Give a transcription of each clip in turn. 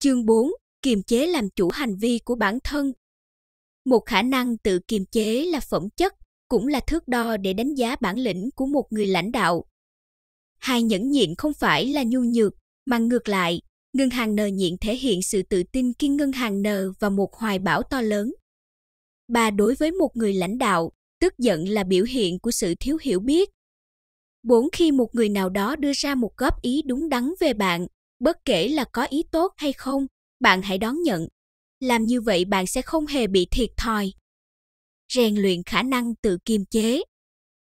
Chương 4. Kiềm chế làm chủ hành vi của bản thân. Một khả năng tự kiềm chế là phẩm chất, cũng là thước đo để đánh giá bản lĩnh của một người lãnh đạo. Hai nhẫn nhịn không phải là nhu nhược, mà ngược lại, ngân hàng nờ nhịn thể hiện sự tự tin kiên ngân hàng nờ và một hoài bão to lớn. Ba đối với một người lãnh đạo, tức giận là biểu hiện của sự thiếu hiểu biết. Bốn khi một người nào đó đưa ra một góp ý đúng đắn về bạn, bất kể là có ý tốt hay không, bạn hãy đón nhận. Làm như vậy bạn sẽ không hề bị thiệt thòi. Rèn luyện khả năng tự kiềm chế.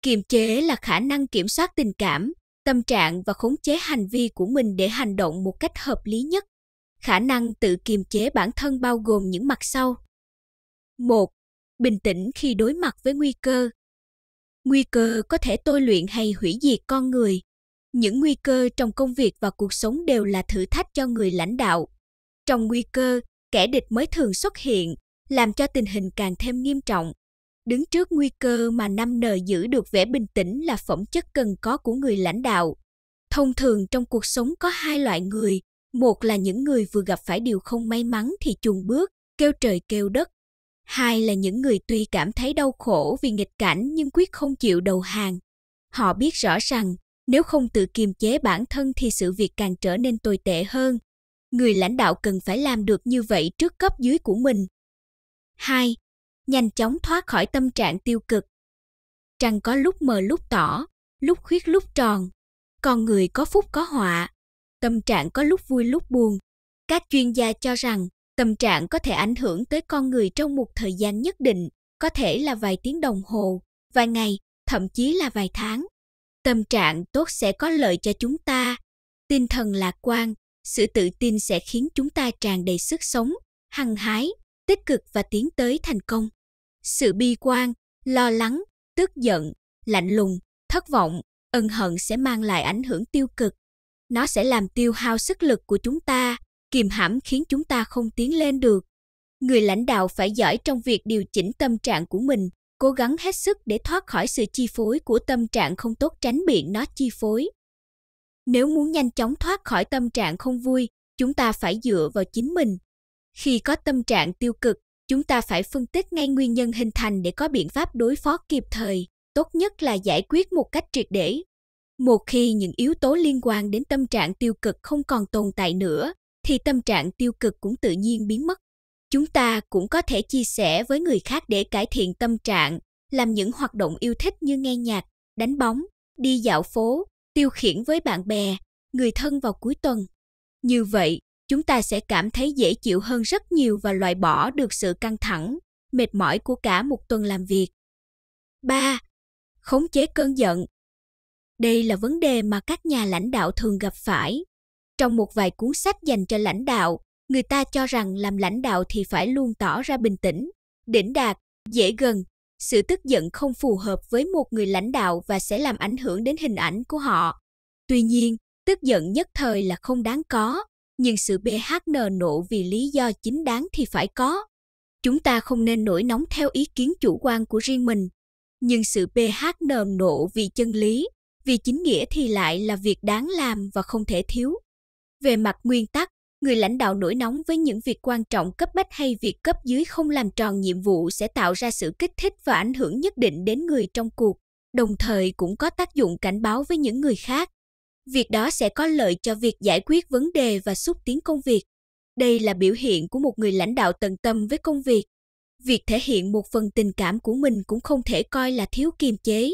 Kiềm chế là khả năng kiểm soát tình cảm, tâm trạng và khống chế hành vi của mình để hành động một cách hợp lý nhất. Khả năng tự kiềm chế bản thân bao gồm những mặt sau. 1. Bình tĩnh khi đối mặt với nguy cơ. Nguy cơ có thể tôi luyện hay hủy diệt con người. Những nguy cơ trong công việc và cuộc sống đều là thử thách cho người lãnh đạo. Trong nguy cơ, kẻ địch mới thường xuất hiện, làm cho tình hình càng thêm nghiêm trọng. Đứng trước nguy cơ mà năm n giữ được vẻ bình tĩnh là phẩm chất cần có của người lãnh đạo. Thông thường trong cuộc sống có hai loại người, một là những người vừa gặp phải điều không may mắn thì chùn bước, kêu trời kêu đất. Hai là những người tuy cảm thấy đau khổ vì nghịch cảnh nhưng quyết không chịu đầu hàng. Họ biết rõ rằng nếu không tự kiềm chế bản thân thì sự việc càng trở nên tồi tệ hơn. Người lãnh đạo cần phải làm được như vậy trước cấp dưới của mình. 2. Nhanh chóng thoát khỏi tâm trạng tiêu cực. Trăng có lúc mờ lúc tỏ, lúc khuyết lúc tròn. Con người có phúc có họa. Tâm trạng có lúc vui lúc buồn. Các chuyên gia cho rằng tâm trạng có thể ảnh hưởng tới con người trong một thời gian nhất định, có thể là vài tiếng đồng hồ, vài ngày, thậm chí là vài tháng. Tâm trạng tốt sẽ có lợi cho chúng ta. Tinh thần lạc quan sự tự tin sẽ khiến chúng ta tràn đầy sức sống hăng hái tích cực và tiến tới thành công. Sự bi quan lo lắng tức giận lạnh lùng thất vọng ân hận sẽ mang lại ảnh hưởng tiêu cực. Nó sẽ làm tiêu hao sức lực của chúng ta kìm hãm khiến chúng ta không tiến lên được người lãnh đạo phải giỏi trong việc điều chỉnh tâm trạng của mình cố gắng hết sức để thoát khỏi sự chi phối của tâm trạng không tốt tránh bị nó chi phối. Nếu muốn nhanh chóng thoát khỏi tâm trạng không vui, chúng ta phải dựa vào chính mình. Khi có tâm trạng tiêu cực, chúng ta phải phân tích ngay nguyên nhân hình thành để có biện pháp đối phó kịp thời, tốt nhất là giải quyết một cách triệt để. Một khi những yếu tố liên quan đến tâm trạng tiêu cực không còn tồn tại nữa, thì tâm trạng tiêu cực cũng tự nhiên biến mất chúng ta cũng có thể chia sẻ với người khác để cải thiện tâm trạng, làm những hoạt động yêu thích như nghe nhạc, đánh bóng, đi dạo phố, tiêu khiển với bạn bè, người thân vào cuối tuần như vậy, chúng ta sẽ cảm thấy dễ chịu hơn rất nhiều và loại bỏ được sự căng thẳng, mệt mỏi của cả một tuần làm việc 3. Khống chế cơn giận Đây là vấn đề mà các nhà lãnh đạo thường gặp phải. Trong một vài cuốn sách dành cho lãnh đạo, người ta cho rằng làm lãnh đạo thì phải luôn tỏ ra bình tĩnh đỉnh đạt dễ gần. Sự tức giận không phù hợp với một người lãnh đạo và sẽ làm ảnh hưởng đến hình ảnh của họ. Tuy nhiên tức giận nhất thời là không đáng có nhưng sự bhn nộ vì lý do chính đáng thì phải có. Chúng ta không nên nổi nóng theo ý kiến chủ quan của riêng mình. Nhưng sự bhn nộ vì chân lý vì chính nghĩa thì lại là việc đáng làm và không thể thiếu về mặt nguyên tắc, người lãnh đạo nổi nóng với những việc quan trọng cấp bách hay việc cấp dưới không làm tròn nhiệm vụ sẽ tạo ra sự kích thích và ảnh hưởng nhất định đến người trong cuộc, đồng thời cũng có tác dụng cảnh báo với những người khác. Việc đó sẽ có lợi cho việc giải quyết vấn đề và xúc tiến công việc. Đây là biểu hiện của một người lãnh đạo tận tâm với công việc. Việc thể hiện một phần tình cảm của mình cũng không thể coi là thiếu kiềm chế.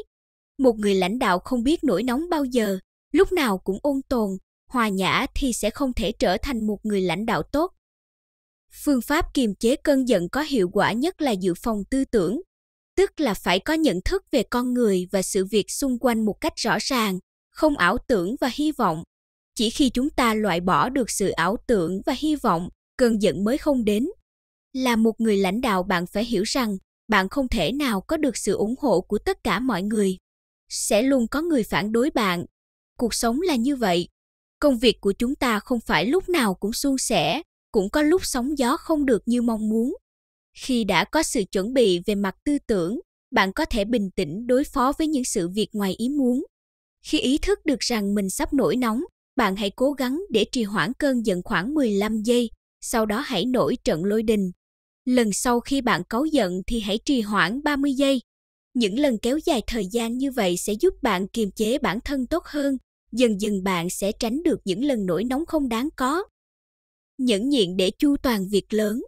Một người lãnh đạo không biết nổi nóng bao giờ, lúc nào cũng ôn tồn hòa nhã thì sẽ không thể trở thành một người lãnh đạo tốt. Phương pháp kiềm chế cơn giận có hiệu quả nhất là dự phòng tư tưởng, tức là phải có nhận thức về con người và sự việc xung quanh một cách rõ ràng, không ảo tưởng và hy vọng. Chỉ khi chúng ta loại bỏ được sự ảo tưởng và hy vọng, cơn giận mới không đến. Là một người lãnh đạo bạn phải hiểu rằng bạn không thể nào có được sự ủng hộ của tất cả mọi người. Sẽ luôn có người phản đối bạn. Cuộc sống là như vậy, công việc của chúng ta không phải lúc nào cũng suôn sẻ cũng có lúc sóng gió không được như mong muốn khi đã có sự chuẩn bị về mặt tư tưởng bạn có thể bình tĩnh đối phó với những sự việc ngoài ý muốn Khi ý thức được rằng mình sắp nổi nóng, bạn hãy cố gắng để trì hoãn cơn giận khoảng 15 giây, sau đó hãy nổi trận lôi đình. Lần sau khi bạn cáu giận thì hãy trì hoãn 30 giây. Những lần kéo dài thời gian như vậy sẽ giúp bạn kiềm chế bản thân tốt hơn. Dần dần bạn sẽ tránh được những lần nổi nóng không đáng có. Nhẫn nhịn để chu toàn việc lớn.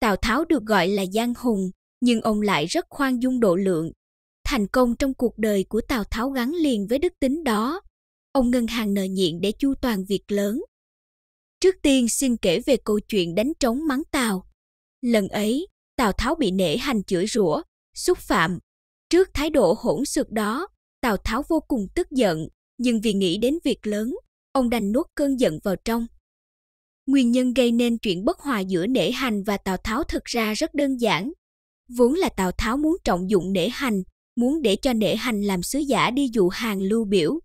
Tào Tháo được gọi là giang hùng, nhưng ông lại rất khoan dung độ lượng. Thành công trong cuộc đời của Tào Tháo gắn liền với đức tính đó. Ông ngân hàng nợ nhịn để chu toàn việc lớn. Trước tiên xin kể về câu chuyện đánh trống mắng Tào. Lần ấy, Tào Tháo bị nể hành chửi rủa, xúc phạm. Trước thái độ hỗn xược đó, Tào Tháo vô cùng tức giận, nhưng vì nghĩ đến việc lớn, ông đành nuốt cơn giận vào trong. Nguyên nhân gây nên chuyện bất hòa giữa Nể Hành và Tào Tháo thực ra rất đơn giản. Vốn là Tào Tháo muốn trọng dụng Nể Hành, muốn để cho Nể Hành làm sứ giả đi dụ hàng lưu biểu.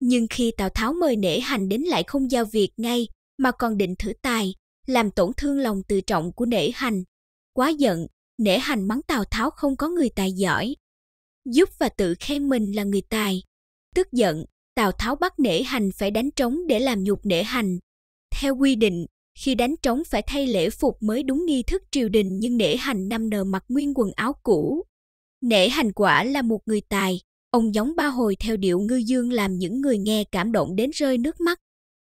Nhưng khi Tào Tháo mời Nể Hành đến lại không giao việc ngay, mà còn định thử tài, làm tổn thương lòng tự trọng của Nể Hành. Quá giận, Nể Hành mắng Tào Tháo không có người tài giỏi. Giúp và tự khen mình là người tài. Tức giận, Tào Tháo bắt Nể Hành phải đánh trống để làm nhục Nể Hành. Theo quy định, khi đánh trống phải thay lễ phục mới đúng nghi thức triều đình nhưng Nể Hành năm nờ mặc nguyên quần áo cũ. Nể Hành quả là một người tài, ông giống ba hồi theo điệu ngư dương làm những người nghe cảm động đến rơi nước mắt.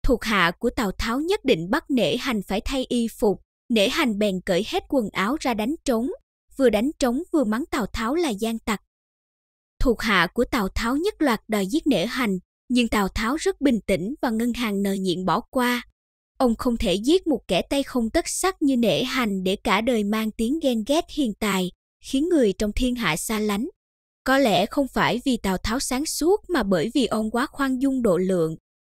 Thuộc hạ của Tào Tháo nhất định bắt Nể Hành phải thay y phục, Nể Hành bèn cởi hết quần áo ra đánh trống, vừa đánh trống vừa mắng Tào Tháo là gian tặc. Thuộc hạ của Tào Tháo nhất loạt đòi giết Nể Hành, nhưng Tào Tháo rất bình tĩnh và ngân hàng nờ nhịn bỏ qua. Ông không thể giết một kẻ tay không tất sắc như Nể Hành để cả đời mang tiếng ghen ghét hiền tài, khiến người trong thiên hạ xa lánh. Có lẽ không phải vì Tào Tháo sáng suốt mà bởi vì ông quá khoan dung độ lượng.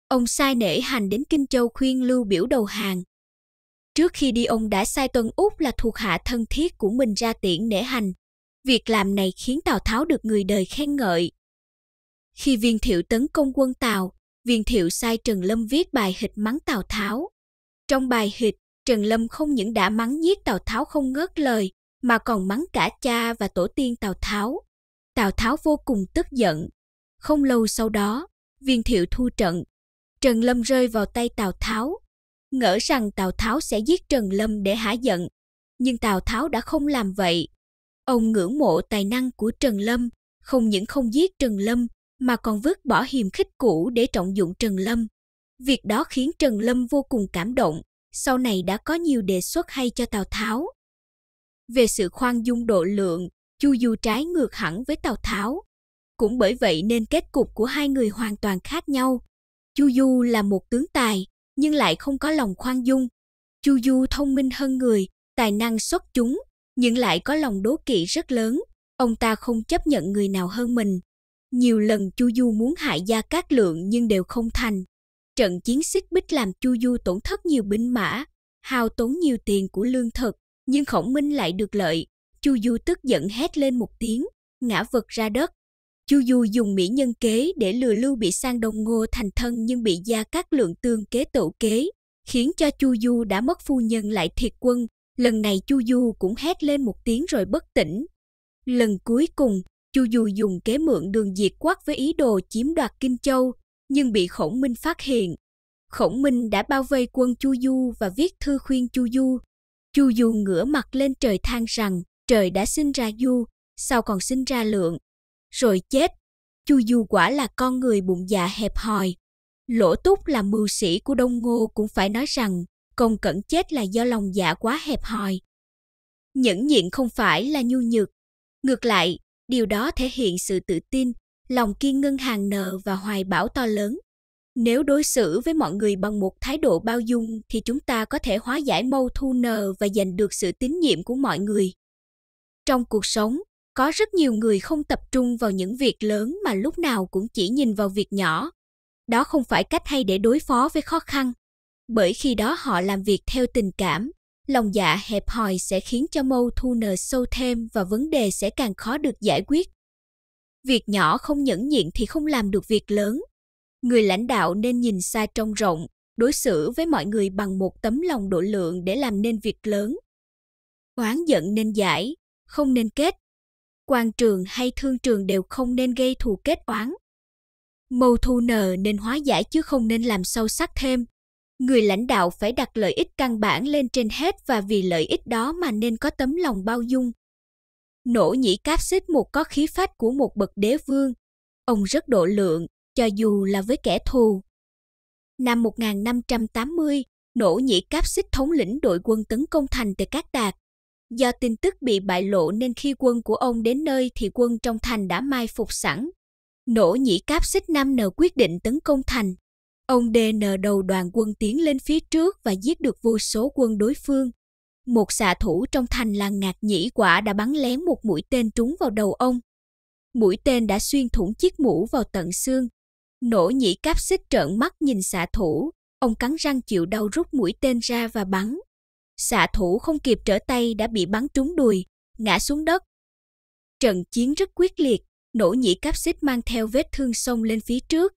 Ông sai nể hành đến Kinh Châu khuyên Lưu Biểu đầu hàng. Trước khi đi ông đã sai Tuân Úc là thuộc hạ thân thiết của mình ra tiễn nể hành. Việc làm này khiến Tào Tháo được người đời khen ngợi. Khi viên thiệu tấn công quân Tào, viên thiệu sai Trần Lâm viết bài hịch mắng Tào Tháo. Trong bài hịch, Trần Lâm không những đã mắng giết Tào Tháo không ngớt lời, mà còn mắng cả cha và tổ tiên Tào Tháo. Tào Tháo vô cùng tức giận. Không lâu sau đó, viên thiệu thu trận. Trần Lâm rơi vào tay Tào Tháo. Ngỡ rằng Tào Tháo sẽ giết Trần Lâm để hả giận. Nhưng Tào Tháo đã không làm vậy. Ông ngưỡng mộ tài năng của Trần Lâm, không những không giết Trần Lâm, mà còn vứt bỏ hiềm khích cũ để trọng dụng Trần Lâm. Việc đó khiến Trần Lâm vô cùng cảm động, sau này đã có nhiều đề xuất hay cho Tào Tháo. Về sự khoan dung độ lượng, Chu Du trái ngược hẳn với Tào Tháo. Cũng bởi vậy nên kết cục của hai người hoàn toàn khác nhau. Chu Du là một tướng tài, nhưng lại không có lòng khoan dung. Chu Du thông minh hơn người, tài năng xuất chúng, nhưng lại có lòng đố kỵ rất lớn. Ông ta không chấp nhận người nào hơn mình. Nhiều lần Chu Du muốn hại Gia Cát Lượng nhưng đều không thành. Trận chiến xích bích làm Chu Du tổn thất nhiều binh mã, hao tốn nhiều tiền của lương thực, nhưng Khổng Minh lại được lợi. Chu Du tức giận hét lên một tiếng, ngã vật ra đất. Chu Du dùng mỹ nhân kế để lừa Lưu bị sang Đông ngô thành thân nhưng bị Gia Cát Lượng tương kế tổ kế, khiến cho Chu Du đã mất phu nhân lại thiệt quân. Lần này Chu Du cũng hét lên một tiếng rồi bất tỉnh. Lần cuối cùng, Chu Du dùng kế mượn đường diệt quát với ý đồ chiếm đoạt Kinh Châu, nhưng bị Khổng Minh phát hiện. Khổng Minh đã bao vây quân Chu Du và viết thư khuyên Chu Du. Chu Du ngửa mặt lên trời than rằng trời đã sinh ra Du, sao còn sinh ra Lượng. Rồi chết. Chu Du quả là con người bụng dạ hẹp hòi. Lỗ túc là mưu sĩ của Đông Ngô cũng phải nói rằng công cẩn chết là do lòng dạ quá hẹp hòi. Nhẫn nhịn không phải là nhu nhược. Ngược lại, điều đó thể hiện sự tự tin, lòng kiên ngân hàng nợ và hoài bão to lớn. Nếu đối xử với mọi người bằng một thái độ bao dung thì chúng ta có thể hóa giải mâu thu nờ và giành được sự tín nhiệm của mọi người. Trong cuộc sống, có rất nhiều người không tập trung vào những việc lớn mà lúc nào cũng chỉ nhìn vào việc nhỏ. Đó không phải cách hay để đối phó với khó khăn. Bởi khi đó họ làm việc theo tình cảm, lòng dạ hẹp hòi sẽ khiến cho mâu thu nợ sâu thêm và vấn đề sẽ càng khó được giải quyết. Việc nhỏ không nhẫn nhịn thì không làm được việc lớn. Người lãnh đạo nên nhìn xa trông rộng, đối xử với mọi người bằng một tấm lòng độ lượng để làm nên việc lớn. Oán giận nên giải, không nên kết. Quan trường hay thương trường đều không nên gây thù kết oán. Mâu thu nờ nên hóa giải chứ không nên làm sâu sắc thêm. Người lãnh đạo phải đặt lợi ích căn bản lên trên hết và vì lợi ích đó mà nên có tấm lòng bao dung. Nỗ nhĩ cáp xích một có khí phách của một bậc đế vương. Ông rất độ lượng, cho dù là với kẻ thù. Năm 1580, Nỗ nhĩ cáp xích thống lĩnh đội quân tấn công thành từ Cát Đạt. Do tin tức bị bại lộ nên khi quân của ông đến nơi thì quân trong thành đã mai phục sẵn. Nỗ nhĩ cáp xích năm nờ quyết định tấn công thành. Ông DN đầu đoàn quân tiến lên phía trước và giết được vô số quân đối phương. Một xạ thủ trong thành là Ngạc Nhĩ Quả đã bắn lén một mũi tên trúng vào đầu ông. Mũi tên đã xuyên thủng chiếc mũ vào tận xương. Nổ nhĩ cáp xích trợn mắt nhìn xạ thủ, ông cắn răng chịu đau rút mũi tên ra và bắn. Xạ thủ không kịp trở tay đã bị bắn trúng đùi, ngã xuống đất. Trận chiến rất quyết liệt, Nổ nhĩ cáp xích mang theo vết thương sông lên phía trước.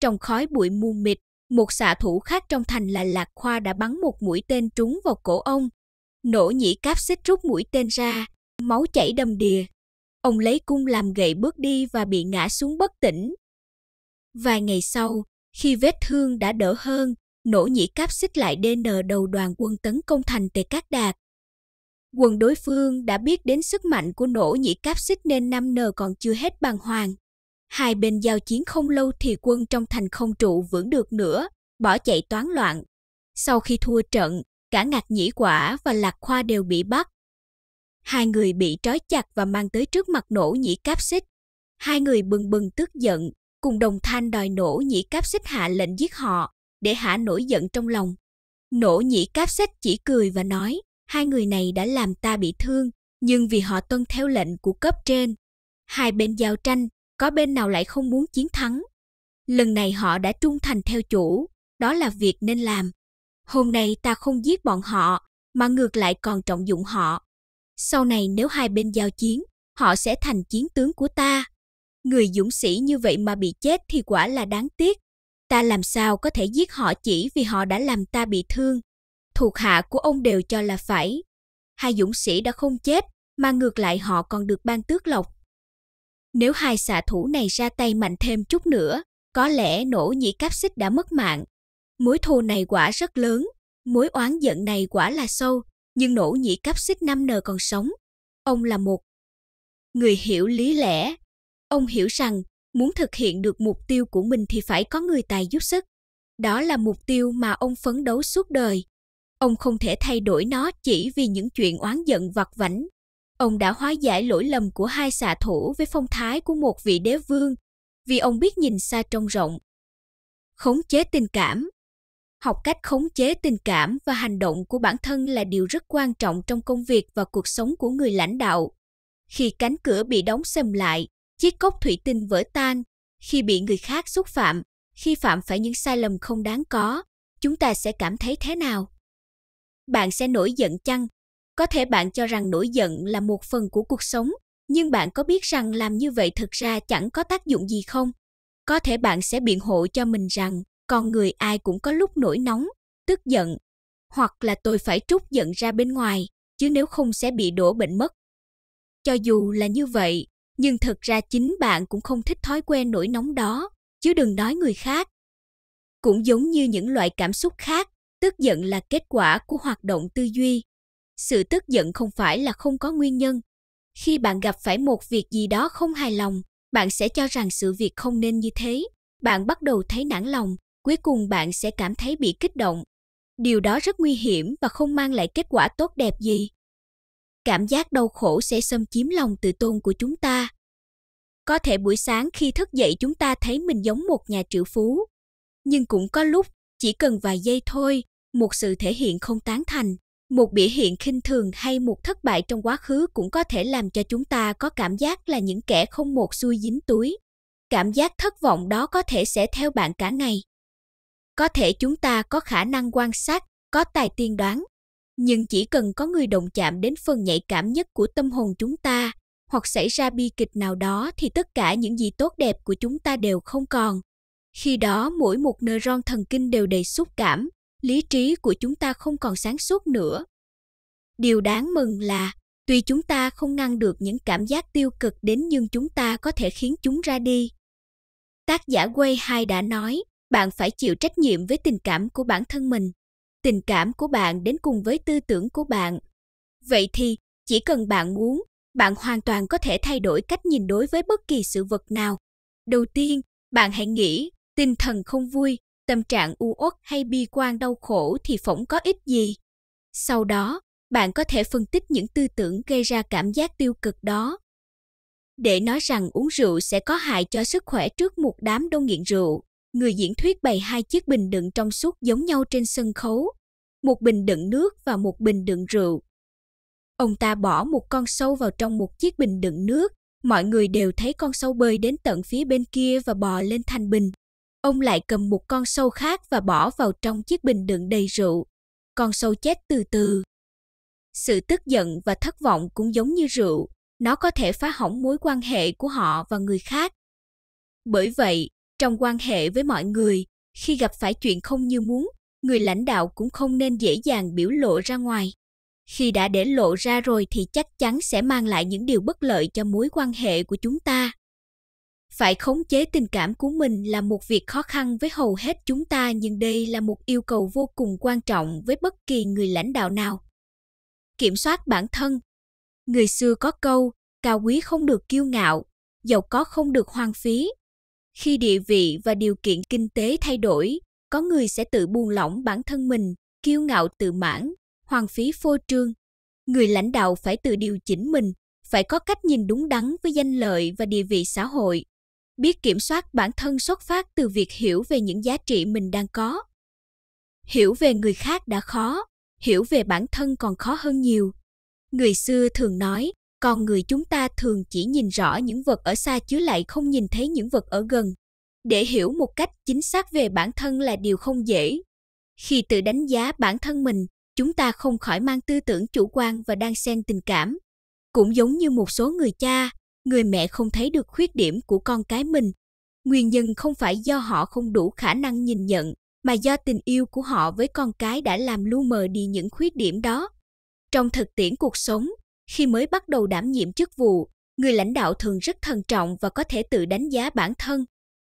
Trong khói bụi mù mịt, một xạ thủ khác trong thành là Lạc Khoa đã bắn một mũi tên trúng vào cổ ông. nổ nhĩ cáp xích rút mũi tên ra, máu chảy đầm đìa. Ông lấy cung làm gậy bước đi và bị ngã xuống bất tỉnh. Vài ngày sau, khi vết thương đã đỡ hơn, nổ nhĩ cáp xích lại DN đầu đoàn quân tấn công thành Tề Cát Đạt. Quân đối phương đã biết đến sức mạnh của nổ nhĩ cáp xích nên năm n còn chưa hết bàng hoàng. Hai bên giao chiến không lâu thì quân trong thành không trụ vững được nữa, bỏ chạy toán loạn. Sau khi thua trận, cả Ngạc Nhĩ Quả và Lạc Khoa đều bị bắt. Hai người bị trói chặt và mang tới trước mặt nổ nhĩ cáp xích. Hai người bừng bừng tức giận, cùng đồng thanh đòi nổ nhĩ cáp xích hạ lệnh giết họ, để hạ nổi giận trong lòng. nổ nhĩ cáp xích chỉ cười và nói, hai người này đã làm ta bị thương, nhưng vì họ tuân theo lệnh của cấp trên. Hai bên giao tranh, có bên nào lại không muốn chiến thắng. Lần này họ đã trung thành theo chủ, đó là việc nên làm. Hôm nay ta không giết bọn họ, mà ngược lại còn trọng dụng họ. Sau này nếu hai bên giao chiến, họ sẽ thành chiến tướng của ta. Người dũng sĩ như vậy mà bị chết thì quả là đáng tiếc. Ta làm sao có thể giết họ chỉ vì họ đã làm ta bị thương. Thuộc hạ của ông đều cho là phải. Hai dũng sĩ đã không chết, mà ngược lại họ còn được ban tước lộc. Nếu hai xạ thủ này ra tay mạnh thêm chút nữa, có lẽ nổ nhĩ cáp xích đã mất mạng. Mối thù này quả rất lớn, mối oán giận này quả là sâu, nhưng nổ nhĩ cáp xích năm nờ còn sống. Ông là một người hiểu lý lẽ. Ông hiểu rằng muốn thực hiện được mục tiêu của mình thì phải có người tài giúp sức. Đó là mục tiêu mà ông phấn đấu suốt đời. Ông không thể thay đổi nó chỉ vì những chuyện oán giận vặt vảnh. Ông đã hóa giải lỗi lầm của hai xạ thủ với phong thái của một vị đế vương, vì ông biết nhìn xa trông rộng. Khống chế tình cảm Học cách khống chế tình cảm và hành động của bản thân là điều rất quan trọng trong công việc và cuộc sống của người lãnh đạo. Khi cánh cửa bị đóng sầm lại, chiếc cốc thủy tinh vỡ tan, khi bị người khác xúc phạm, khi phạm phải những sai lầm không đáng có, chúng ta sẽ cảm thấy thế nào? Bạn sẽ nổi giận chăng? Có thể bạn cho rằng nổi giận là một phần của cuộc sống, nhưng bạn có biết rằng làm như vậy thực ra chẳng có tác dụng gì không? Có thể bạn sẽ biện hộ cho mình rằng con người ai cũng có lúc nổi nóng, tức giận, hoặc là tôi phải trút giận ra bên ngoài, chứ nếu không sẽ bị đổ bệnh mất. Cho dù là như vậy, nhưng thực ra chính bạn cũng không thích thói quen nổi nóng đó, chứ đừng nói người khác. Cũng giống như những loại cảm xúc khác, tức giận là kết quả của hoạt động tư duy. Sự tức giận không phải là không có nguyên nhân. Khi bạn gặp phải một việc gì đó không hài lòng, bạn sẽ cho rằng sự việc không nên như thế. Bạn bắt đầu thấy nản lòng, cuối cùng bạn sẽ cảm thấy bị kích động. Điều đó rất nguy hiểm và không mang lại kết quả tốt đẹp gì cảm giác đau khổ sẽ xâm chiếm lòng tự tôn của chúng ta. Có thể buổi sáng khi thức dậy chúng ta thấy mình giống một nhà triệu phú, nhưng cũng có lúc chỉ cần vài giây thôi, một sự thể hiện không tán thành, một biểu hiện khinh thường hay một thất bại trong quá khứ cũng có thể làm cho chúng ta có cảm giác là những kẻ không một xui dính túi. Cảm giác thất vọng đó có thể sẽ theo bạn cả ngày. Có thể chúng ta có khả năng quan sát, có tài tiên đoán, nhưng chỉ cần có người động chạm đến phần nhạy cảm nhất của tâm hồn chúng ta hoặc xảy ra bi kịch nào đó thì tất cả những gì tốt đẹp của chúng ta đều không còn khi đó mỗi một neuron thần kinh đều đầy xúc cảm lý trí của chúng ta không còn sáng suốt nữa điều đáng mừng là tuy chúng ta không ngăn được những cảm giác tiêu cực đến nhưng chúng ta có thể khiến chúng ra đi Tác giả Quay hai đã nói, bạn phải chịu trách nhiệm với tình cảm của bản thân mình. Tình cảm của bạn đến cùng với tư tưởng của bạn. Vậy thì, chỉ cần bạn muốn, bạn hoàn toàn có thể thay đổi cách nhìn đối với bất kỳ sự vật nào. Đầu tiên, bạn hãy nghĩ, tinh thần không vui, tâm trạng u uất hay bi quan đau khổ thì phỏng có ích gì. Sau đó, bạn có thể phân tích những tư tưởng gây ra cảm giác tiêu cực đó. Để nói rằng uống rượu sẽ có hại cho sức khỏe trước một đám đông nghiện rượu, người diễn thuyết bày hai chiếc bình đựng trong suốt giống nhau trên sân khấu, một bình đựng nước và một bình đựng rượu. Ông ta bỏ một con sâu vào trong một chiếc bình đựng nước, mọi người đều thấy con sâu bơi đến tận phía bên kia và bò lên thành bình. Ông lại cầm một con sâu khác và bỏ vào trong chiếc bình đựng đầy rượu. Con sâu chết từ từ. Sự tức giận và thất vọng cũng giống như rượu, nó có thể phá hỏng mối quan hệ của họ và người khác. Bởi vậy, trong quan hệ với mọi người, khi gặp phải chuyện không như muốn, người lãnh đạo cũng không nên dễ dàng biểu lộ ra ngoài. Khi đã để lộ ra rồi thì chắc chắn sẽ mang lại những điều bất lợi cho mối quan hệ của chúng ta. Phải khống chế tình cảm của mình là một việc khó khăn với hầu hết chúng ta nhưng đây là một yêu cầu vô cùng quan trọng với bất kỳ người lãnh đạo nào. Kiểm soát bản thân Người xưa có câu, cao quý không được kiêu ngạo, giàu có không được hoang phí. Khi địa vị và điều kiện kinh tế thay đổi, có người sẽ tự buông lỏng bản thân mình, kiêu ngạo tự mãn, hoang phí phô trương. Người lãnh đạo phải tự điều chỉnh mình, phải có cách nhìn đúng đắn với danh lợi và địa vị xã hội. Biết kiểm soát bản thân xuất phát từ việc hiểu về những giá trị mình đang có. Hiểu về người khác đã khó, hiểu về bản thân còn khó hơn nhiều. Người xưa thường nói, con người chúng ta thường chỉ nhìn rõ những vật ở xa chứ lại không nhìn thấy những vật ở gần. Để hiểu một cách chính xác về bản thân là điều không dễ. Khi tự đánh giá bản thân mình, chúng ta không khỏi mang tư tưởng chủ quan và đang xen tình cảm. Cũng giống như một số người cha, người mẹ không thấy được khuyết điểm của con cái mình. Nguyên nhân không phải do họ không đủ khả năng nhìn nhận, mà do tình yêu của họ với con cái đã làm lu mờ đi những khuyết điểm đó. Trong thực tiễn cuộc sống, khi mới bắt đầu đảm nhiệm chức vụ, người lãnh đạo thường rất thận trọng và có thể tự đánh giá bản thân.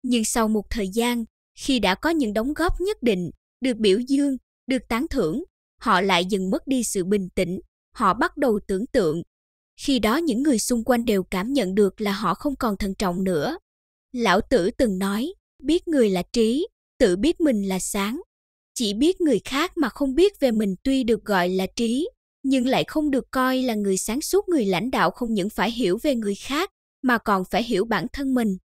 Nhưng sau một thời gian, khi đã có những đóng góp nhất định, được biểu dương, được tán thưởng, họ lại dần mất đi sự bình tĩnh, họ bắt đầu tưởng tượng. Khi đó những người xung quanh đều cảm nhận được là họ không còn thận trọng nữa. Lão Tử từng nói, biết người là trí, tự biết mình là sáng. Chỉ biết người khác mà không biết về mình tuy được gọi là trí, nhưng lại không được coi là người sáng suốt người lãnh đạo không những phải hiểu về người khác mà còn phải hiểu bản thân mình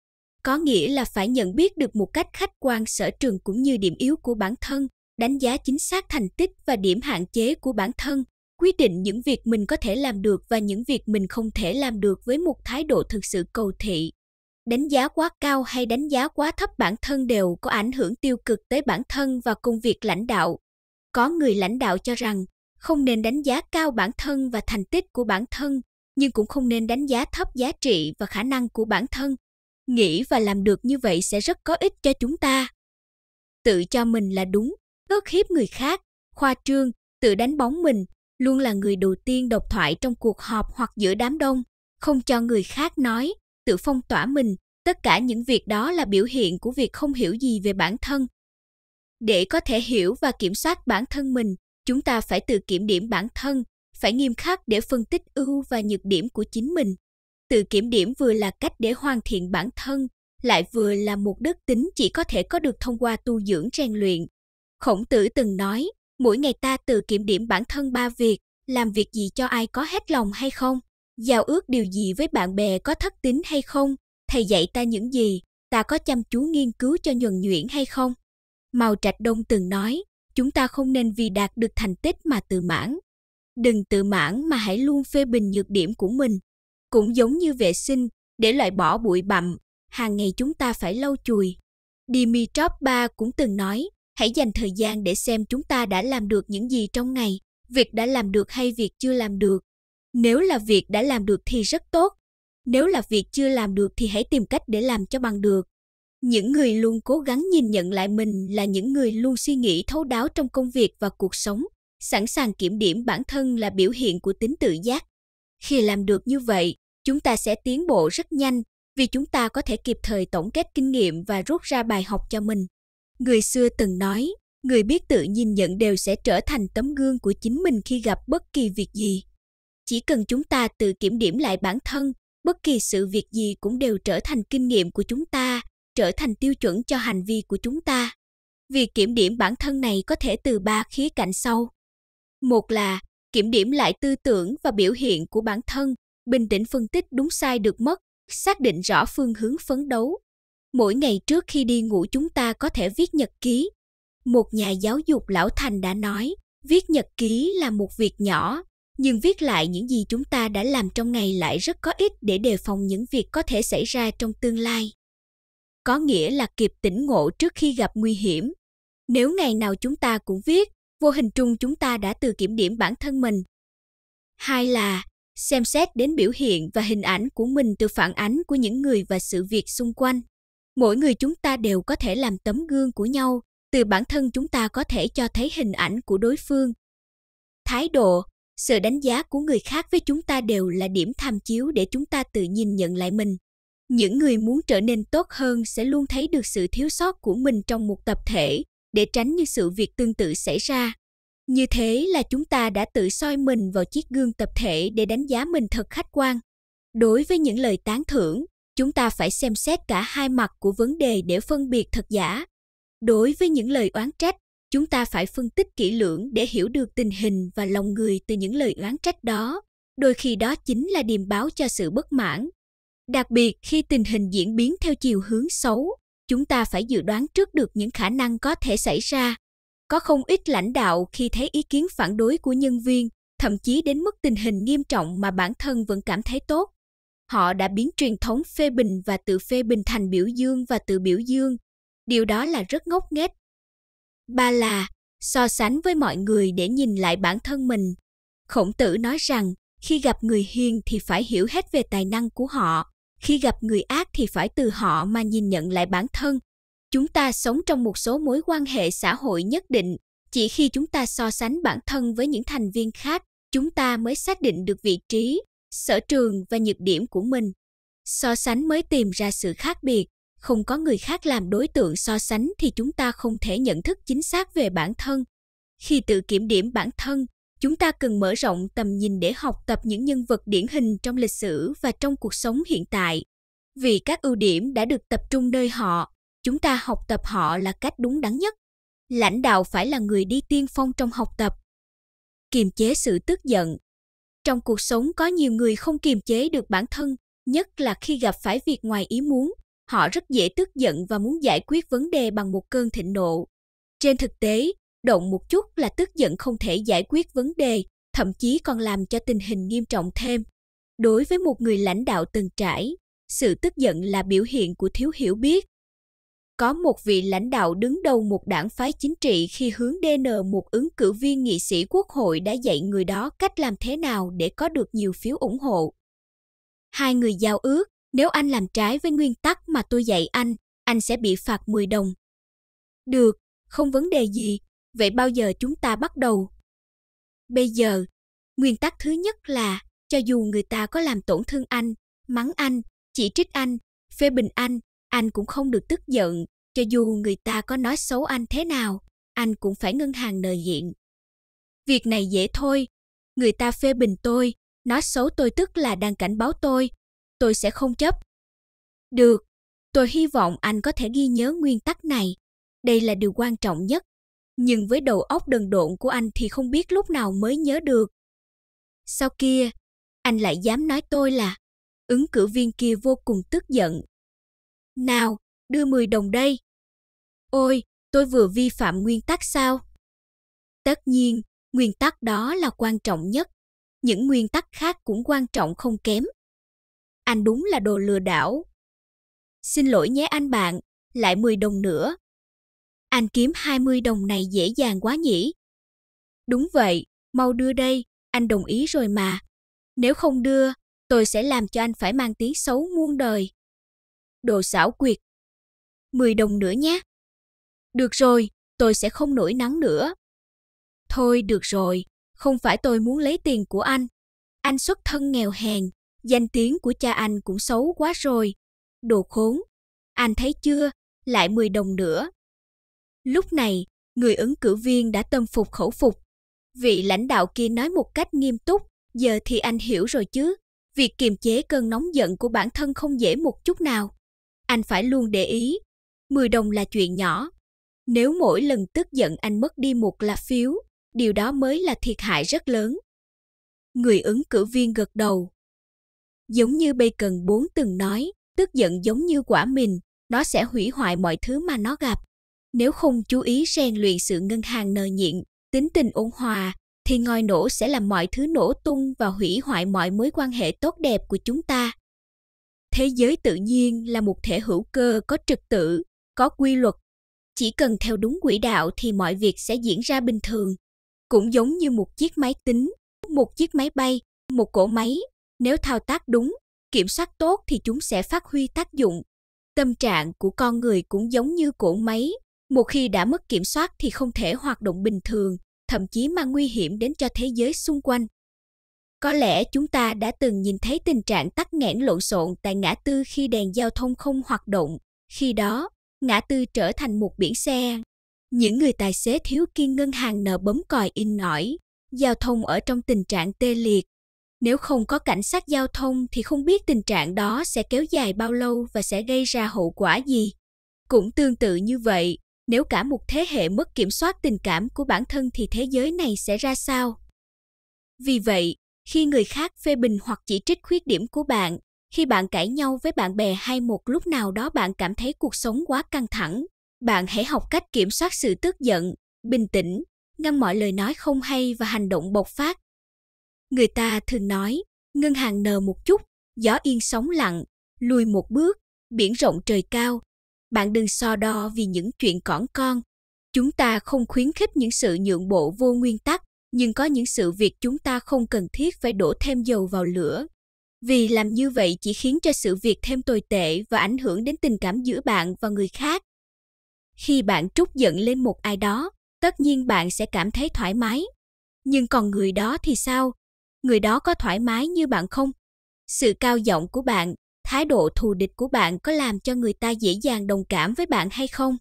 có nghĩa là phải nhận biết được một cách khách quan sở trường cũng như điểm yếu của bản thân đánh giá chính xác thành tích và điểm hạn chế của bản thân quyết định những việc mình có thể làm được và những việc mình không thể làm được với một thái độ thực sự cầu thị. Đánh giá quá cao hay đánh giá quá thấp bản thân đều có ảnh hưởng tiêu cực tới bản thân và công việc lãnh đạo. Có người lãnh đạo cho rằng, không nên đánh giá cao bản thân và thành tích của bản thân, nhưng cũng không nên đánh giá thấp giá trị và khả năng của bản thân. Nghĩ và làm được như vậy sẽ rất có ích cho chúng ta. Tự cho mình là đúng, ước hiếp người khác. Khoa trương, tự đánh bóng mình luôn là người đầu tiên độc thoại trong cuộc họp hoặc giữa đám đông, không cho người khác nói, tự phong tỏa mình. Tất cả những việc đó là biểu hiện của việc không hiểu gì về bản thân. Để có thể hiểu và kiểm soát bản thân mình, chúng ta phải tự kiểm điểm bản thân, phải nghiêm khắc để phân tích ưu và nhược điểm của chính mình. Tự kiểm điểm vừa là cách để hoàn thiện bản thân, lại vừa là một đức tính chỉ có thể có được thông qua tu dưỡng rèn luyện. Khổng tử từng nói mỗi ngày ta tự kiểm điểm bản thân ba việc làm việc gì cho ai có hết lòng hay không giao ước điều gì với bạn bè có thất tín hay không thầy dạy ta những gì ta có chăm chú nghiên cứu cho nhuần nhuyễn hay không mao trạch đông từng nói chúng ta không nên vì đạt được thành tích mà tự mãn. Đừng tự mãn mà hãy luôn phê bình nhược điểm của mình. Cũng giống như vệ sinh, để loại bỏ bụi bặm, hàng ngày chúng ta phải lau chùi. Dimitrov Ba cũng từng nói, hãy dành thời gian để xem chúng ta đã làm được những gì trong ngày, việc đã làm được hay việc chưa làm được. Nếu là việc đã làm được thì rất tốt, nếu là việc chưa làm được thì hãy tìm cách để làm cho bằng được những người luôn cố gắng nhìn nhận lại mình là những người luôn suy nghĩ thấu đáo trong công việc và cuộc sống sẵn sàng kiểm điểm bản thân là biểu hiện của tính tự giác khi làm được như vậy chúng ta sẽ tiến bộ rất nhanh vì chúng ta có thể kịp thời tổng kết kinh nghiệm và rút ra bài học cho mình. Người xưa từng nói, người biết tự nhìn nhận đều sẽ trở thành tấm gương của chính mình khi gặp bất kỳ việc gì. Chỉ cần chúng ta tự kiểm điểm lại bản thân, bất kỳ sự việc gì cũng đều trở thành kinh nghiệm của chúng ta, trở thành tiêu chuẩn cho hành vi của chúng ta. Việc kiểm điểm bản thân này có thể từ ba khía cạnh sau. Một là kiểm điểm lại tư tưởng và biểu hiện của bản thân, bình tĩnh phân tích đúng sai được mất, xác định rõ phương hướng phấn đấu. Mỗi ngày trước khi đi ngủ chúng ta có thể viết nhật ký. Một nhà giáo dục lão thành đã nói, viết nhật ký là một việc nhỏ, nhưng viết lại những gì chúng ta đã làm trong ngày lại rất có ích để đề phòng những việc có thể xảy ra trong tương lai. Có nghĩa là kịp tỉnh ngộ trước khi gặp nguy hiểm. Nếu ngày nào chúng ta cũng viết, vô hình trung chúng ta đã tự kiểm điểm bản thân mình. Hai là xem xét đến biểu hiện và hình ảnh của mình từ phản ánh của những người và sự việc xung quanh. Mỗi người chúng ta đều có thể làm tấm gương của nhau, từ bản thân chúng ta có thể cho thấy hình ảnh của đối phương. Thái độ, sự đánh giá của người khác với chúng ta đều là điểm tham chiếu để chúng ta tự nhìn nhận lại mình. Những người muốn trở nên tốt hơn sẽ luôn thấy được sự thiếu sót của mình trong một tập thể, để tránh những sự việc tương tự xảy ra. Như thế là chúng ta đã tự soi mình vào chiếc gương tập thể để đánh giá mình thật khách quan. Đối với những lời tán thưởng, chúng ta phải xem xét cả hai mặt của vấn đề để phân biệt thật giả. Đối với những lời oán trách, chúng ta phải phân tích kỹ lưỡng để hiểu được tình hình và lòng người từ những lời oán trách đó. Đôi khi đó chính là điềm báo cho sự bất mãn. Đặc biệt khi tình hình diễn biến theo chiều hướng xấu, chúng ta phải dự đoán trước được những khả năng có thể xảy ra. Có không ít lãnh đạo khi thấy ý kiến phản đối của nhân viên, thậm chí đến mức tình hình nghiêm trọng mà bản thân vẫn cảm thấy tốt. Họ đã biến truyền thống phê bình và tự phê bình thành biểu dương và tự biểu dương. Điều đó là rất ngốc nghếch. Ba là so sánh với mọi người để nhìn lại bản thân mình. Khổng tử nói rằng, khi gặp người hiền thì phải hiểu hết về tài năng của họ, khi gặp người ác thì phải từ họ mà nhìn nhận lại bản thân chúng ta sống trong một số mối quan hệ xã hội nhất định chỉ khi chúng ta so sánh bản thân với những thành viên khác chúng ta mới xác định được vị trí sở trường và nhược điểm của mình. So sánh mới tìm ra sự khác biệt, không có người khác làm đối tượng so sánh thì chúng ta không thể nhận thức chính xác về bản thân. Khi tự kiểm điểm bản thân, chúng ta cần mở rộng tầm nhìn để học tập những nhân vật điển hình trong lịch sử và trong cuộc sống hiện tại. Vì các ưu điểm đã được tập trung nơi họ, chúng ta học tập họ là cách đúng đắn nhất. Lãnh đạo phải là người đi tiên phong trong học tập. Kiềm chế sự tức giận trong cuộc sống có nhiều người không kiềm chế được bản thân, nhất là khi gặp phải việc ngoài ý muốn. Họ rất dễ tức giận và muốn giải quyết vấn đề bằng một cơn thịnh nộ. Trên thực tế, động một chút là tức giận không thể giải quyết vấn đề, thậm chí còn làm cho tình hình nghiêm trọng thêm. Đối với một người lãnh đạo từng trải, sự tức giận là biểu hiện của thiếu hiểu biết có một vị lãnh đạo đứng đầu một đảng phái chính trị khi hướng DN một ứng cử viên nghị sĩ quốc hội đã dạy người đó cách làm thế nào để có được nhiều phiếu ủng hộ. Hai người giao ước, nếu anh làm trái với nguyên tắc mà tôi dạy anh, anh sẽ bị phạt 10 đồng. Được, không vấn đề gì, vậy bao giờ chúng ta bắt đầu? Bây giờ, nguyên tắc thứ nhất là cho dù người ta có làm tổn thương anh, mắng anh, chỉ trích anh, phê bình anh, anh cũng không được tức giận, cho dù người ta có nói xấu anh thế nào, anh cũng phải ngân hàng nợ diện. Việc này dễ thôi, người ta phê bình tôi, nói xấu tôi tức là đang cảnh báo tôi, tôi sẽ không chấp. Được, tôi hy vọng anh có thể ghi nhớ nguyên tắc này, đây là điều quan trọng nhất. Nhưng với đầu óc đần độn của anh thì không biết lúc nào mới nhớ được. Sau kia, anh lại dám nói tôi là ứng cử viên kia vô cùng tức giận nào, đưa 10 đồng đây. Ôi, tôi vừa vi phạm nguyên tắc sao? Tất nhiên, nguyên tắc đó là quan trọng nhất. Những nguyên tắc khác cũng quan trọng không kém. Anh đúng là đồ lừa đảo. Xin lỗi nhé anh bạn, lại 10 đồng nữa. Anh kiếm 20 đồng này dễ dàng quá nhỉ? Đúng vậy, mau đưa đây, anh đồng ý rồi mà. Nếu không đưa, tôi sẽ làm cho anh phải mang tiếng xấu muôn đời đồ xảo quyệt. 10 đồng nữa nhé. Được rồi, tôi sẽ không nổi nắng nữa. Thôi được rồi, không phải tôi muốn lấy tiền của anh. Anh xuất thân nghèo hèn, danh tiếng của cha anh cũng xấu quá rồi. đồ khốn. Anh thấy chưa, lại 10 đồng nữa. Lúc này, người ứng cử viên đã tâm phục khẩu phục. Vị lãnh đạo kia nói một cách nghiêm túc, giờ thì anh hiểu rồi chứ. Việc kiềm chế cơn nóng giận của bản thân không dễ một chút nào. Anh phải luôn để ý, 10 đồng là chuyện nhỏ. Nếu mỗi lần tức giận anh mất đi một lá phiếu, điều đó mới là thiệt hại rất lớn. Người ứng cử viên gật đầu. Giống như Bacon 4 từng nói, tức giận giống như quả mìn, nó sẽ hủy hoại mọi thứ mà nó gặp. Nếu không chú ý rèn luyện sự ngân hàng nờ nhịn, tính tình ôn hòa, thì ngòi nổ sẽ làm mọi thứ nổ tung và hủy hoại mọi mối quan hệ tốt đẹp của chúng ta. Thế giới tự nhiên là một thể hữu cơ có trật tự, có quy luật. Chỉ cần theo đúng quỹ đạo thì mọi việc sẽ diễn ra bình thường. Cũng giống như một chiếc máy tính, một chiếc máy bay, một cỗ máy, nếu thao tác đúng, kiểm soát tốt thì chúng sẽ phát huy tác dụng. Tâm trạng của con người cũng giống như cỗ máy, một khi đã mất kiểm soát thì không thể hoạt động bình thường, thậm chí mang nguy hiểm đến cho thế giới xung quanh. Có lẽ chúng ta đã từng nhìn thấy tình trạng tắc nghẽn lộn xộn tại ngã tư khi đèn giao thông không hoạt động. Khi đó, ngã tư trở thành một biển xe. Những người tài xế thiếu kiên ngân hàng nợ bấm còi in nổi, giao thông ở trong tình trạng tê liệt. Nếu không có cảnh sát giao thông thì không biết tình trạng đó sẽ kéo dài bao lâu và sẽ gây ra hậu quả gì. Cũng tương tự như vậy, nếu cả một thế hệ mất kiểm soát tình cảm của bản thân thì thế giới này sẽ ra sao? Vì vậy, khi người khác phê bình hoặc chỉ trích khuyết điểm của bạn, khi bạn cãi nhau với bạn bè hay một lúc nào đó bạn cảm thấy cuộc sống quá căng thẳng, bạn hãy học cách kiểm soát sự tức giận, bình tĩnh, ngăn mọi lời nói không hay và hành động bộc phát. Người ta thường nói, ngân hàng nờ một chút, gió yên sóng lặng, lùi một bước, biển rộng trời cao. Bạn đừng so đo vì những chuyện cỏn con. Chúng ta không khuyến khích những sự nhượng bộ vô nguyên tắc, nhưng có những sự việc chúng ta không cần thiết phải đổ thêm dầu vào lửa. Vì làm như vậy chỉ khiến cho sự việc thêm tồi tệ và ảnh hưởng đến tình cảm giữa bạn và người khác. Khi bạn trút giận lên một ai đó, tất nhiên bạn sẽ cảm thấy thoải mái. Nhưng còn người đó thì sao? Người đó có thoải mái như bạn không? Sự cao giọng của bạn, thái độ thù địch của bạn có làm cho người ta dễ dàng đồng cảm với bạn hay không?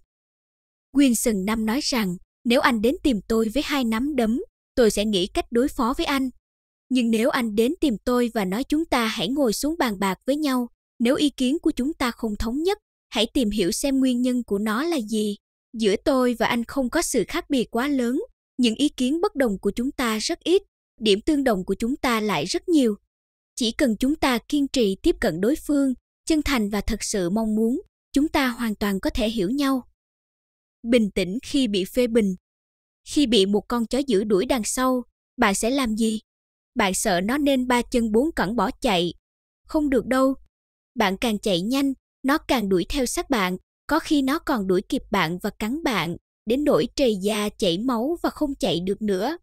Wilson Năm nói rằng, nếu anh đến tìm tôi với hai nắm đấm, tôi sẽ nghĩ cách đối phó với anh. Nhưng nếu anh đến tìm tôi và nói chúng ta hãy ngồi xuống bàn bạc với nhau, nếu ý kiến của chúng ta không thống nhất, hãy tìm hiểu xem nguyên nhân của nó là gì. Giữa tôi và anh không có sự khác biệt quá lớn, những ý kiến bất đồng của chúng ta rất ít, điểm tương đồng của chúng ta lại rất nhiều. Chỉ cần chúng ta kiên trì tiếp cận đối phương, chân thành và thật sự mong muốn, chúng ta hoàn toàn có thể hiểu nhau. Bình tĩnh khi bị phê bình. Khi bị một con chó dữ đuổi đằng sau, bạn sẽ làm gì? Bạn sợ nó nên ba chân bốn cẳng bỏ chạy. Không được đâu. Bạn càng chạy nhanh, nó càng đuổi theo sát bạn, có khi nó còn đuổi kịp bạn và cắn bạn, đến nỗi trầy da chảy máu và không chạy được nữa.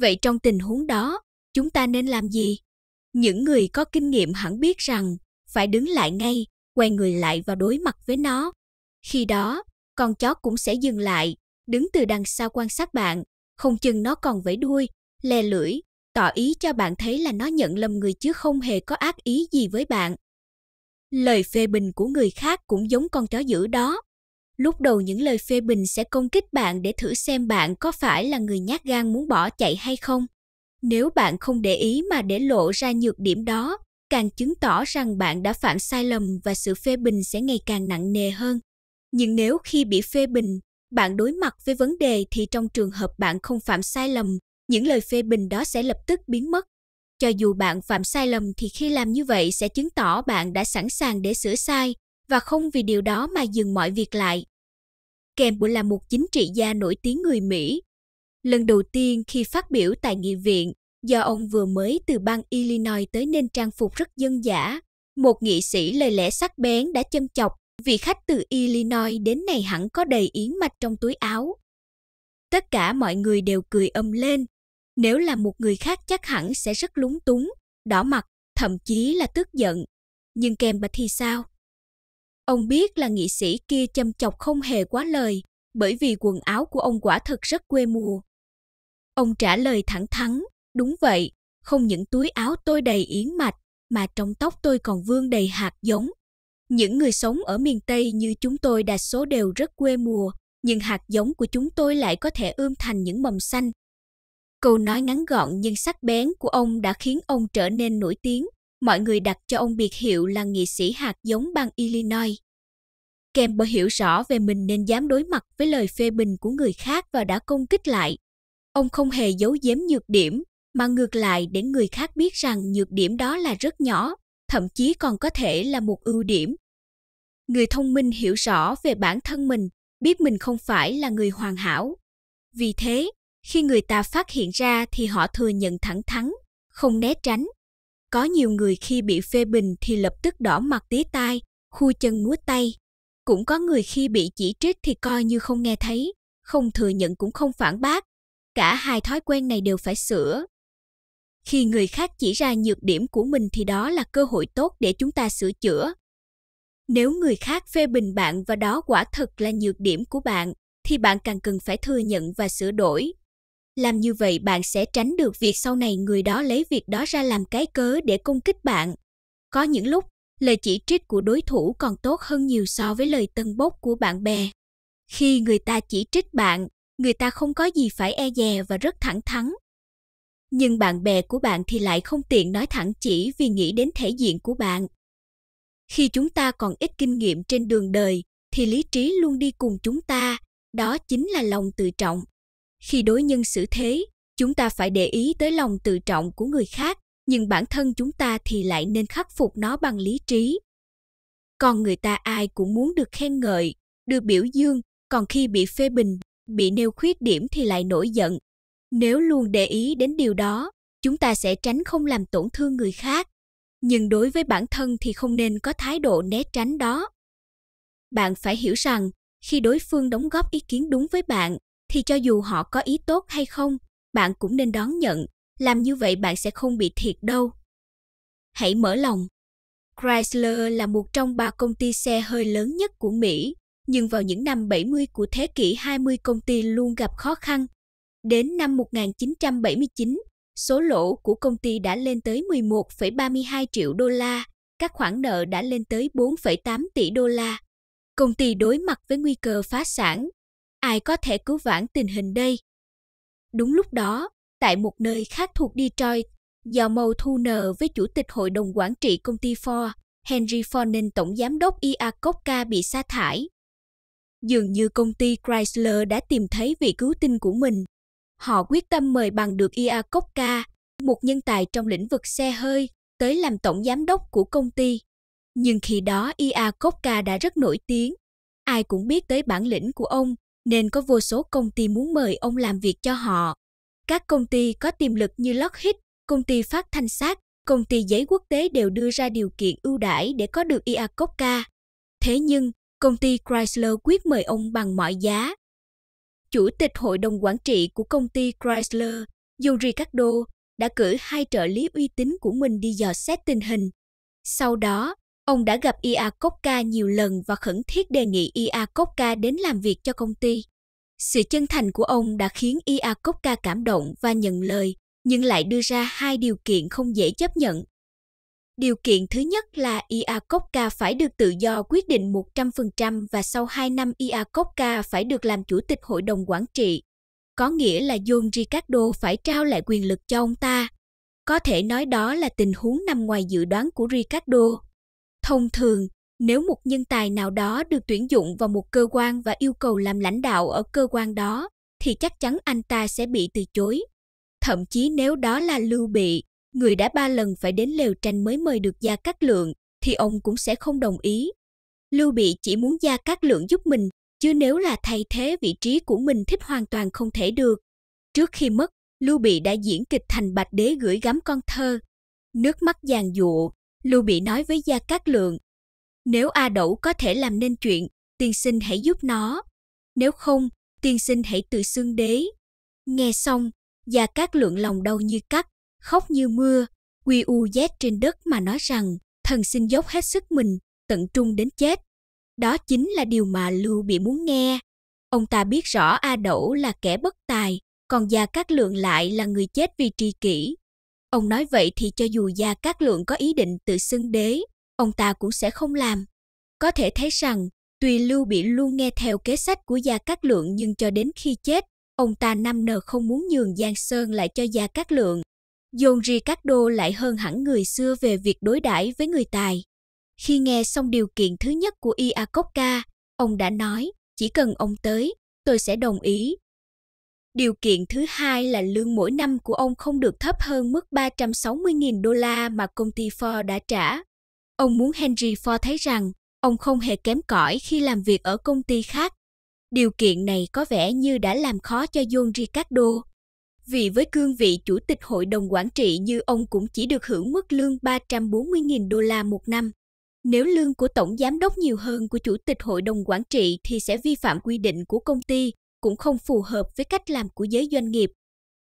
Vậy trong tình huống đó, chúng ta nên làm gì? Những người có kinh nghiệm hẳn biết rằng phải đứng lại ngay, quay người lại và đối mặt với nó. Khi đó, con chó cũng sẽ dừng lại, đứng từ đằng sau quan sát bạn, không chừng nó còn vẫy đuôi, lè lưỡi, tỏ ý cho bạn thấy là nó nhận lầm người chứ không hề có ác ý gì với bạn. Lời phê bình của người khác cũng giống con chó dữ đó. Lúc đầu những lời phê bình sẽ công kích bạn để thử xem bạn có phải là người nhát gan muốn bỏ chạy hay không. Nếu bạn không để ý mà để lộ ra nhược điểm đó, càng chứng tỏ rằng bạn đã phạm sai lầm và sự phê bình sẽ ngày càng nặng nề hơn. Nhưng nếu khi bị phê bình, bạn đối mặt với vấn đề thì trong trường hợp bạn không phạm sai lầm, những lời phê bình đó sẽ lập tức biến mất. Cho dù bạn phạm sai lầm thì khi làm như vậy sẽ chứng tỏ bạn đã sẵn sàng để sửa sai và không vì điều đó mà dừng mọi việc lại. Campbell là một chính trị gia nổi tiếng người Mỹ. Lần đầu tiên khi phát biểu tại nghị viện, do ông vừa mới từ bang Illinois tới nên trang phục rất dân dã, một nghị sĩ lời lẽ sắc bén đã châm chọc vị khách từ Illinois đến này hẳn có đầy yến mạch trong túi áo. Tất cả mọi người đều cười âm lên. Nếu là một người khác chắc hẳn sẽ rất lúng túng, đỏ mặt, thậm chí là tức giận. Nhưng Kemba thì sao? Ông biết là nghị sĩ kia châm chọc không hề quá lời, bởi vì quần áo của ông quả thực rất quê mùa. Ông trả lời thẳng thắn, đúng vậy, không những túi áo tôi đầy yến mạch, mà trong tóc tôi còn vương đầy hạt giống. Những người sống ở miền Tây như chúng tôi đa số đều rất quê mùa, nhưng hạt giống của chúng tôi lại có thể ươm thành những mầm xanh. Câu nói ngắn gọn nhưng sắc bén của ông đã khiến ông trở nên nổi tiếng. Mọi người đặt cho ông biệt hiệu là nghị sĩ hạt giống bang Illinois. Kemper hiểu rõ về mình nên dám đối mặt với lời phê bình của người khác và đã công kích lại. Ông không hề giấu giếm nhược điểm, mà ngược lại để người khác biết rằng nhược điểm đó là rất nhỏ, thậm chí còn có thể là một ưu điểm. Người thông minh hiểu rõ về bản thân mình, biết mình không phải là người hoàn hảo. Vì thế, khi người ta phát hiện ra thì họ thừa nhận thẳng thắn, không né tránh. Có nhiều người khi bị phê bình thì lập tức đỏ mặt tía tai, khu chân múa tay. Cũng có người khi bị chỉ trích thì coi như không nghe thấy, không thừa nhận cũng không phản bác. Cả hai thói quen này đều phải sửa. Khi người khác chỉ ra nhược điểm của mình thì đó là cơ hội tốt để chúng ta sửa chữa. Nếu người khác phê bình bạn và đó quả thực là nhược điểm của bạn, thì bạn càng cần phải thừa nhận và sửa đổi. Làm như vậy bạn sẽ tránh được việc sau này người đó lấy việc đó ra làm cái cớ để công kích bạn. Có những lúc, lời chỉ trích của đối thủ còn tốt hơn nhiều so với lời tân bốc của bạn bè. Khi người ta chỉ trích bạn, người ta không có gì phải e dè và rất thẳng thắn. Nhưng bạn bè của bạn thì lại không tiện nói thẳng chỉ vì nghĩ đến thể diện của bạn. Khi chúng ta còn ít kinh nghiệm trên đường đời, thì lý trí luôn đi cùng chúng ta, đó chính là lòng tự trọng. Khi đối nhân xử thế, chúng ta phải để ý tới lòng tự trọng của người khác, nhưng bản thân chúng ta thì lại nên khắc phục nó bằng lý trí. Còn người ta ai cũng muốn được khen ngợi, được biểu dương, còn khi bị phê bình, bị nêu khuyết điểm thì lại nổi giận. Nếu luôn để ý đến điều đó, chúng ta sẽ tránh không làm tổn thương người khác. Nhưng đối với bản thân thì không nên có thái độ né tránh đó. Bạn phải hiểu rằng, khi đối phương đóng góp ý kiến đúng với bạn, thì cho dù họ có ý tốt hay không, bạn cũng nên đón nhận. Làm như vậy bạn sẽ không bị thiệt đâu. Hãy mở lòng. Chrysler là một trong ba công ty xe hơi lớn nhất của Mỹ, nhưng vào những năm 70 của thế kỷ 20 công ty luôn gặp khó khăn. Đến năm 1979, số lỗ của công ty đã lên tới 11,32 triệu đô la, các khoản nợ đã lên tới 4,8 tỷ đô la. Công ty đối mặt với nguy cơ phá sản. Ai có thể cứu vãn tình hình đây? Đúng lúc đó, tại một nơi khác thuộc Detroit, do mâu thu nợ với chủ tịch hội đồng quản trị công ty Ford, Henry Ford nên tổng giám đốc Iacocca bị sa thải. Dường như công ty Chrysler đã tìm thấy vị cứu tinh của mình. Họ quyết tâm mời bằng được Iacocca, một nhân tài trong lĩnh vực xe hơi, tới làm tổng giám đốc của công ty. Nhưng khi đó Iacocca đã rất nổi tiếng. Ai cũng biết tới bản lĩnh của ông, nên có vô số công ty muốn mời ông làm việc cho họ. Các công ty có tiềm lực như Lockheed, công ty phát thanh sát, công ty giấy quốc tế đều đưa ra điều kiện ưu đãi để có được Iacocca. Thế nhưng, công ty Chrysler quyết mời ông bằng mọi giá. Chủ tịch hội đồng quản trị của công ty Chrysler, Joe Ricardo, đã cử hai trợ lý uy tín của mình đi dò xét tình hình. Sau đó, ông đã gặp Iacocca nhiều lần và khẩn thiết đề nghị Iacocca đến làm việc cho công ty. Sự chân thành của ông đã khiến Iacocca cảm động và nhận lời, nhưng lại đưa ra hai điều kiện không dễ chấp nhận. Điều kiện thứ nhất là Iacocca phải được tự do quyết định 100% và sau 2 năm Iacocca phải được làm chủ tịch hội đồng quản trị. Có nghĩa là John Ricardo phải trao lại quyền lực cho ông ta. Có thể nói đó là tình huống nằm ngoài dự đoán của Ricardo. Thông thường, nếu một nhân tài nào đó được tuyển dụng vào một cơ quan và yêu cầu làm lãnh đạo ở cơ quan đó, thì chắc chắn anh ta sẽ bị từ chối. Thậm chí nếu đó là Lưu Bị, người đã ba lần phải đến lều tranh mới mời được Gia Cát Lượng, thì ông cũng sẽ không đồng ý. Lưu Bị chỉ muốn Gia Cát Lượng giúp mình, chứ nếu là thay thế vị trí của mình thích hoàn toàn không thể được. Trước khi mất, Lưu Bị đã diễn kịch thành Bạch Đế gửi gắm con thơ. Nước mắt giàn dụa, Lưu Bị nói với Gia Cát Lượng, nếu A Đẩu có thể làm nên chuyện, tiên sinh hãy giúp nó. Nếu không, tiên sinh hãy tự xưng đế. Nghe xong, Gia Cát Lượng lòng đau như cắt, khóc như mưa, quy u dét trên đất mà nói rằng thần xin dốc hết sức mình, tận trung đến chết. Đó chính là điều mà Lưu Bị muốn nghe. Ông ta biết rõ A Đẩu là kẻ bất tài, còn Gia Cát Lượng lại là người chết vì tri kỷ. Ông nói vậy thì cho dù Gia Cát Lượng có ý định tự xưng đế, ông ta cũng sẽ không làm. Có thể thấy rằng, tuy Lưu Bị luôn nghe theo kế sách của Gia Cát Lượng nhưng cho đến khi chết, ông ta năm nờ không muốn nhường Giang Sơn lại cho Gia Cát Lượng. John Ricardo lại hơn hẳn người xưa về việc đối đãi với người tài. Khi nghe xong điều kiện thứ nhất của Iacocca, ông đã nói, chỉ cần ông tới, tôi sẽ đồng ý. Điều kiện thứ hai là lương mỗi năm của ông không được thấp hơn mức 360.000 đô la mà công ty Ford đã trả. Ông muốn Henry Ford thấy rằng ông không hề kém cỏi khi làm việc ở công ty khác. Điều kiện này có vẻ như đã làm khó cho John Ricardo. Vì với cương vị chủ tịch hội đồng quản trị như ông cũng chỉ được hưởng mức lương 340.000 đô la một năm. Nếu lương của tổng giám đốc nhiều hơn của chủ tịch hội đồng quản trị thì sẽ vi phạm quy định của công ty, cũng không phù hợp với cách làm của giới doanh nghiệp.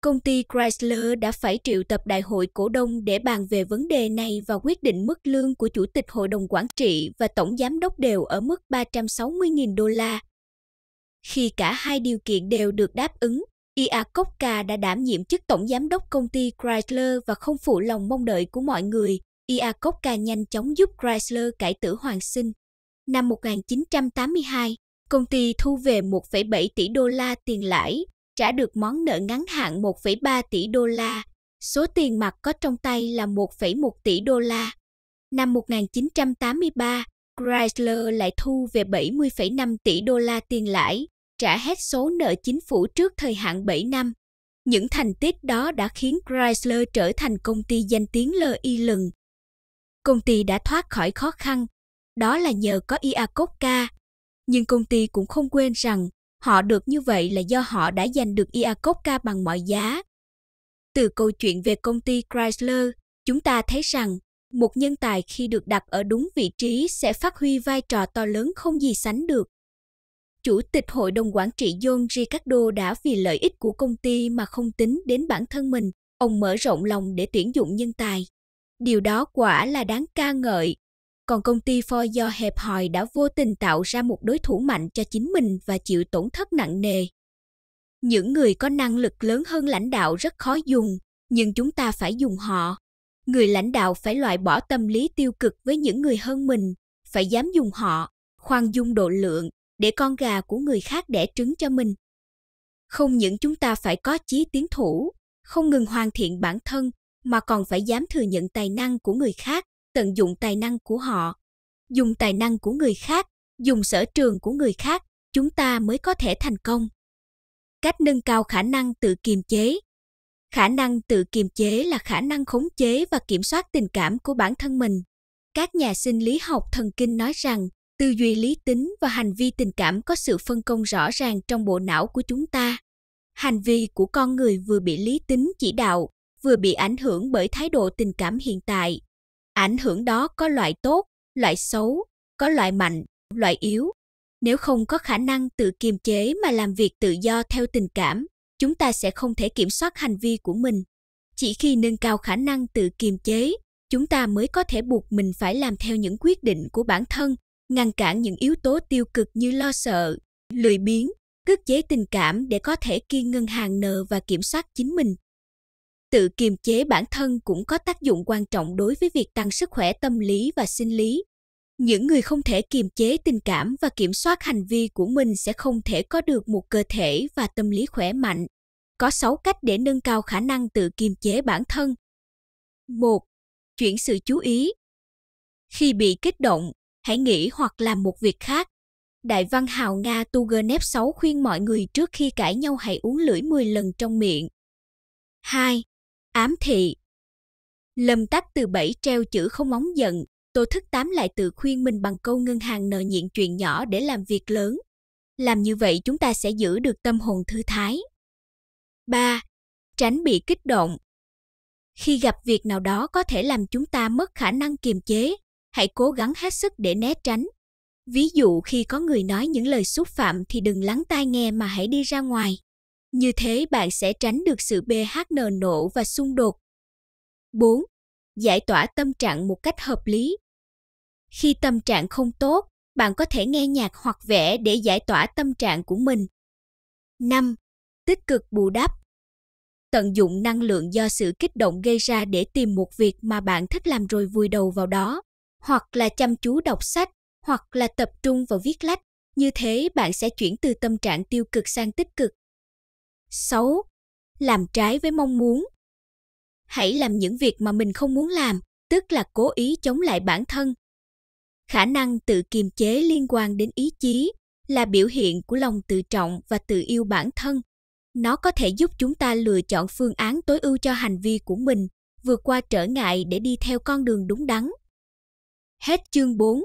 Công ty Chrysler đã phải triệu tập đại hội cổ đông để bàn về vấn đề này và quyết định mức lương của chủ tịch hội đồng quản trị và tổng giám đốc đều ở mức 360.000 đô la. Khi cả hai điều kiện đều được đáp ứng, Iacocca đã đảm nhiệm chức tổng giám đốc công ty Chrysler và không phụ lòng mong đợi của mọi người. Iacocca nhanh chóng giúp Chrysler cải tử hoàn sinh. Năm 1982, công ty thu về 1,7 tỷ đô la tiền lãi, trả được món nợ ngắn hạn 1,3 tỷ đô la. Số tiền mặt có trong tay là 1,1 tỷ đô la. Năm 1983, Chrysler lại thu về 70,5 tỷ đô la tiền lãi, trả hết số nợ chính phủ trước thời hạn 7 năm. Những thành tích đó đã khiến Chrysler trở thành công ty danh tiếng lơ y lừng. Công ty đã thoát khỏi khó khăn, đó là nhờ có Iacocca. Nhưng công ty cũng không quên rằng họ được như vậy là do họ đã giành được Iacocca bằng mọi giá. Từ câu chuyện về công ty Chrysler, chúng ta thấy rằng một nhân tài khi được đặt ở đúng vị trí sẽ phát huy vai trò to lớn không gì sánh được. Chủ tịch hội đồng quản trị John Ricardo đã vì lợi ích của công ty mà không tính đến bản thân mình, ông mở rộng lòng để tuyển dụng nhân tài. Điều đó quả là đáng ca ngợi. Còn công ty Ford do hẹp hòi đã vô tình tạo ra một đối thủ mạnh cho chính mình và chịu tổn thất nặng nề. Những người có năng lực lớn hơn lãnh đạo rất khó dùng, nhưng chúng ta phải dùng họ. Người lãnh đạo phải loại bỏ tâm lý tiêu cực với những người hơn mình, phải dám dùng họ, khoan dung độ lượng, để con gà của người khác đẻ trứng cho mình. Không những chúng ta phải có chí tiến thủ, không ngừng hoàn thiện bản thân, mà còn phải dám thừa nhận tài năng của người khác, tận dụng tài năng của họ. Dùng tài năng của người khác, dùng sở trường của người khác, chúng ta mới có thể thành công. Cách nâng cao khả năng tự kiềm chế. Khả năng tự kiềm chế là khả năng khống chế và kiểm soát tình cảm của bản thân mình. Các nhà sinh lý học thần kinh nói rằng tư duy lý tính và hành vi tình cảm có sự phân công rõ ràng trong bộ não của chúng ta. Hành vi của con người vừa bị lý tính chỉ đạo, vừa bị ảnh hưởng bởi thái độ tình cảm hiện tại. Ảnh hưởng đó có loại tốt, loại xấu, có loại mạnh, loại yếu. Nếu không có khả năng tự kiềm chế mà làm việc tự do theo tình cảm, chúng ta sẽ không thể kiểm soát hành vi của mình. Chỉ khi nâng cao khả năng tự kiềm chế, chúng ta mới có thể buộc mình phải làm theo những quyết định của bản thân ngăn cản những yếu tố tiêu cực như lo sợ, lười biếng, cưỡng chế tình cảm để có thể kiên ngân hàng nợ và kiểm soát chính mình. Tự kiềm chế bản thân cũng có tác dụng quan trọng đối với việc tăng sức khỏe tâm lý và sinh lý. Những người không thể kiềm chế tình cảm và kiểm soát hành vi của mình sẽ không thể có được một cơ thể và tâm lý khỏe mạnh. Có 6 cách để nâng cao khả năng tự kiềm chế bản thân. 1. Chuyển sự chú ý. Khi bị kích động, hãy nghĩ hoặc làm một việc khác. Đại văn hào Nga Tuganev 6 khuyên mọi người trước khi cãi nhau hãy uống lưỡi 10 lần trong miệng. 2. Ám thị Lâm tắt từ 7 treo chữ không móng giận, Tô Thức Tám lại tự khuyên mình bằng câu ngân hàng nợ nhịn chuyện nhỏ để làm việc lớn. Làm như vậy chúng ta sẽ giữ được tâm hồn thư thái. 3. Tránh bị kích động. Khi gặp việc nào đó có thể làm chúng ta mất khả năng kiềm chế, hãy cố gắng hết sức để né tránh. Ví dụ khi có người nói những lời xúc phạm thì đừng lắng tai nghe mà hãy đi ra ngoài. Như thế bạn sẽ tránh được sự BHN nổ và xung đột. 4. Giải tỏa tâm trạng một cách hợp lý. Khi tâm trạng không tốt, bạn có thể nghe nhạc hoặc vẽ để giải tỏa tâm trạng của mình. 5. Tích cực bù đắp. Tận dụng năng lượng do sự kích động gây ra để tìm một việc mà bạn thích làm rồi vùi đầu vào đó hoặc là chăm chú đọc sách, hoặc là tập trung vào viết lách, như thế bạn sẽ chuyển từ tâm trạng tiêu cực sang tích cực. 6. Làm trái với mong muốn. Hãy làm những việc mà mình không muốn làm, tức là cố ý chống lại bản thân. Khả năng tự kiềm chế liên quan đến ý chí là biểu hiện của lòng tự trọng và tự yêu bản thân. Nó có thể giúp chúng ta lựa chọn phương án tối ưu cho hành vi của mình, vượt qua trở ngại để đi theo con đường đúng đắn. Hết chương 4